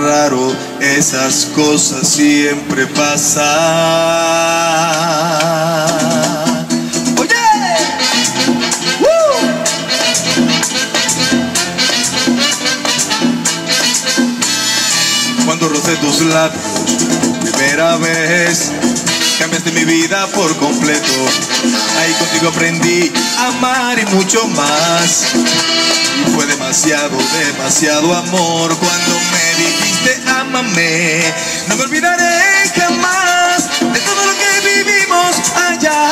raro, esas cosas siempre pasan. Oye, cuando rocé tus labios, primera vez, cambiaste mi vida por completo. Ahí contigo aprendí a amar y mucho más. Fue demasiado, demasiado amor cuando me dijiste amame. No me olvidaré jamás de todo lo que vivimos allá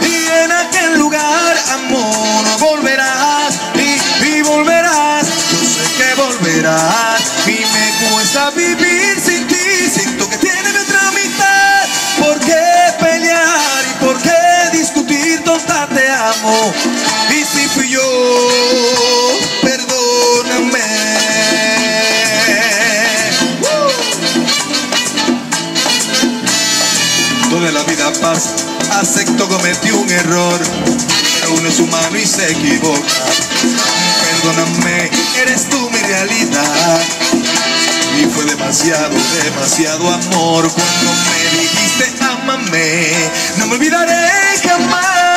y en aquel lugar, amor, volverás y, y volverás. Yo sé que volverás y me cuesta vivir sin ti. Siento que tiene mi otra mitad. ¿Por qué pelear y por qué discutir? Tonta, te amo. Acepto cometí un error, pero uno es humano y se equivoca. Perdóname, eres tú mi realidad. Y fue demasiado, demasiado amor cuando me dijiste amame. No me olvidaré jamás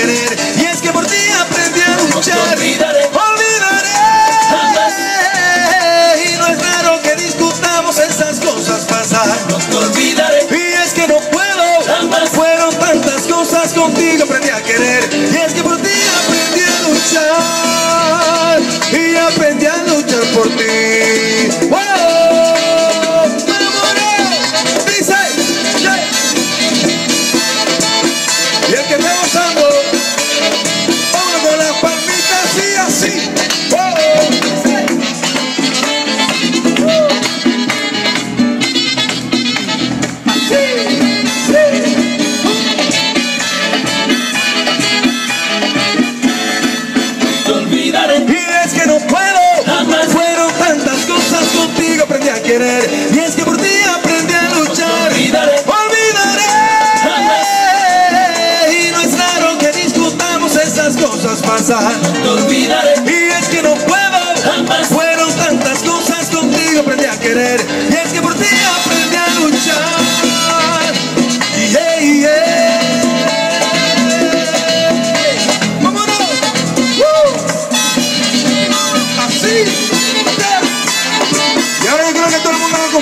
querer y es que por ti aprendí a luchar. Olvidaré. Olvidaré. Y no es raro que discutamos esas cosas pasar. No te olvidaré Y es que no puedo, Jamás. fueron tantas cosas contigo aprendí a querer querer y es que por ti aprendí a luchar. olvidaré. Olvidaré. Y no es raro que discutamos esas cosas pasar.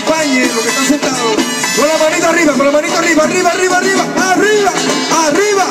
Que están sentados, con la manita arriba, con la manita arriba, arriba, arriba, arriba, arriba, arriba,